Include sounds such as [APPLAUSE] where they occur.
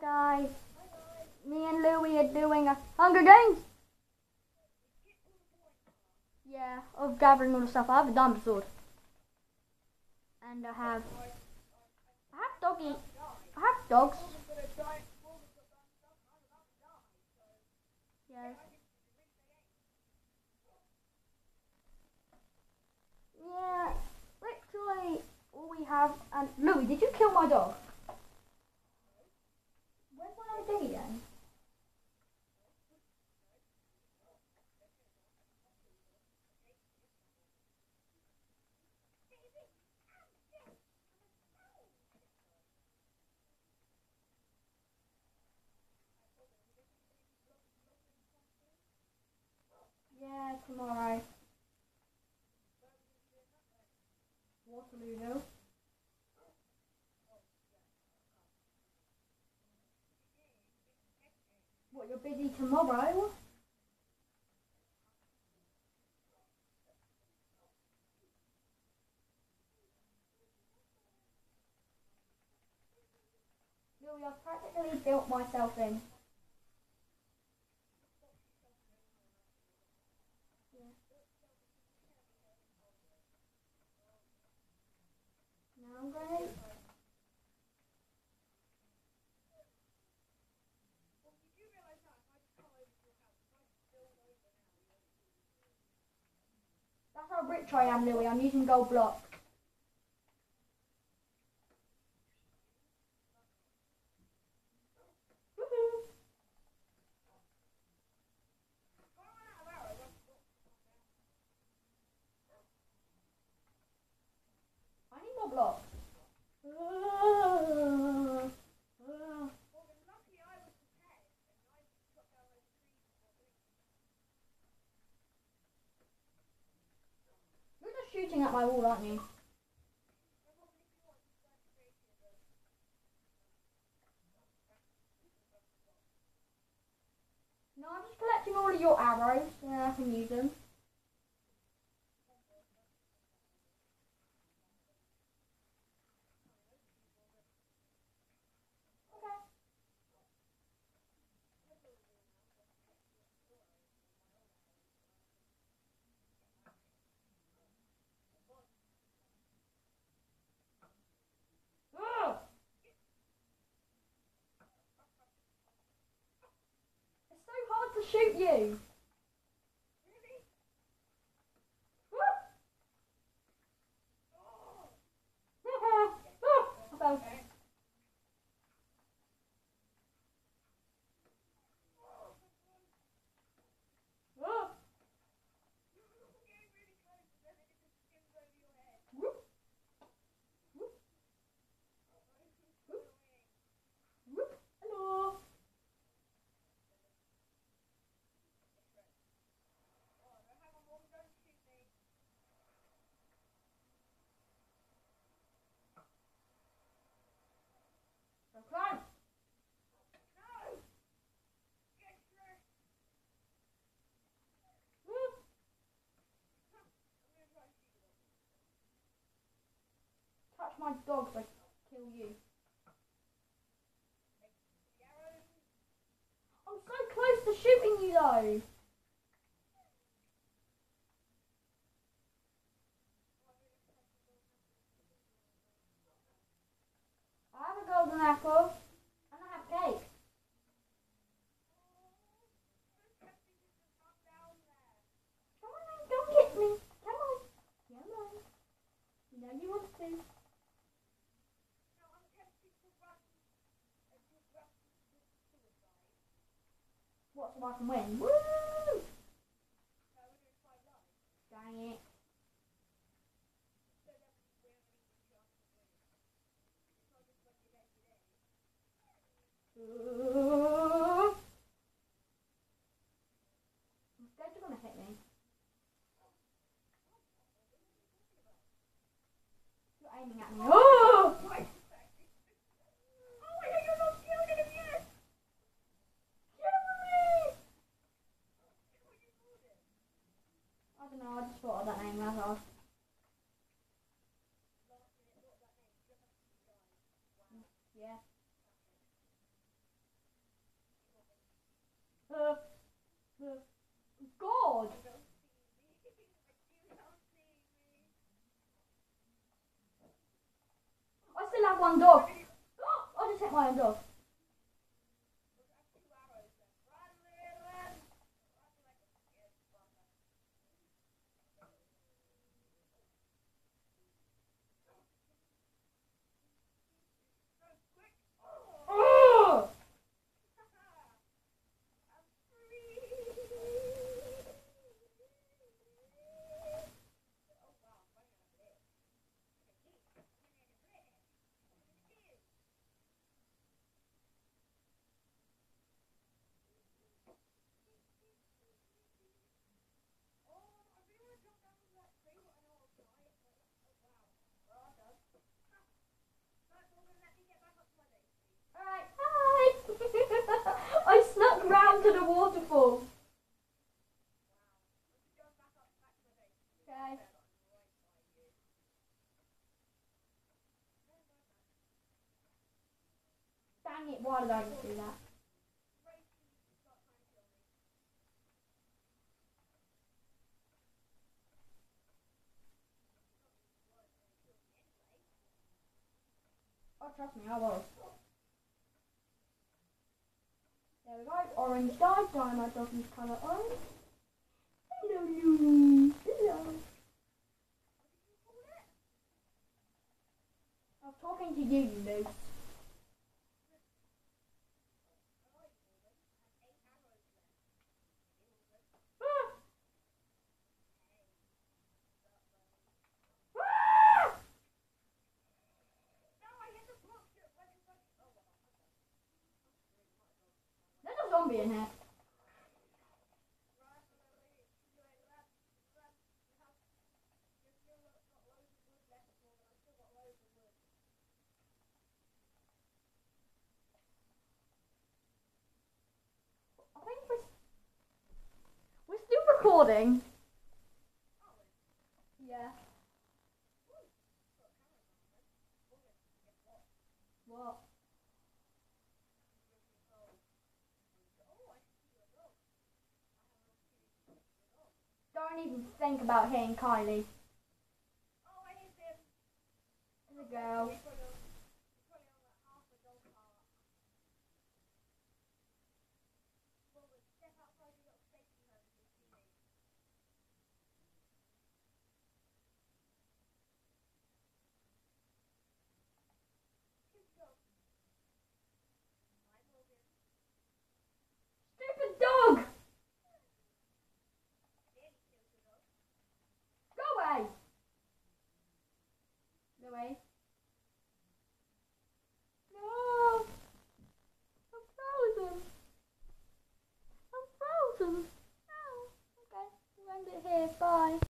guys. Me and Louie are doing a Hunger Games. Yeah, of gathering all the stuff. I have a sword. And I have I have doggy I have dogs. Yes. Yeah, literally all we have and Louis, did you kill my dog? Where's my other doggy then? Yeah, tomorrow. Waterloo Hill. What, you're busy tomorrow? Louis, I've practically built myself in. Rich I am, Louis. I'm using gold block. Woohoo. I need more blocks. You're just shooting at my wall, aren't you? No, I'm just collecting all of your arrows. Yeah, I can use them. So my dogs, I kill you. I'm so close to shooting you though. I have a golden apple What, so I can? Woo! Dang it. Ooh. I'm scared you're gonna hit me. You're aiming at me. Yeah. Uh, uh, God! [GASPS] I still have one dog. [GASPS] I just have my own dog. Dang it, why did I do that? Oh, trust me, I was. There we go, orange dye, dye my doggy's colour orange. Hello, Looney. Hello. I was talking to you, you we're still recording. Yeah. What? Don't even think about hitting Kylie. Oh, I hit him. There's a girl.